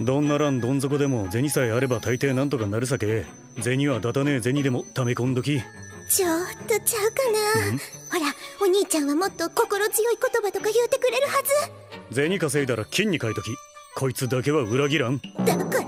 どんならんどん底でも銭さえあれば大抵なんとかなるさけ。銭はだたねえ銭でも溜め込んどき。ちょっとちゃうかな。ほらお兄ちゃんはもっと心強い言葉とか言うてくれるはず。銭稼いだら金に変えとき。こいつだけは裏切らん。だか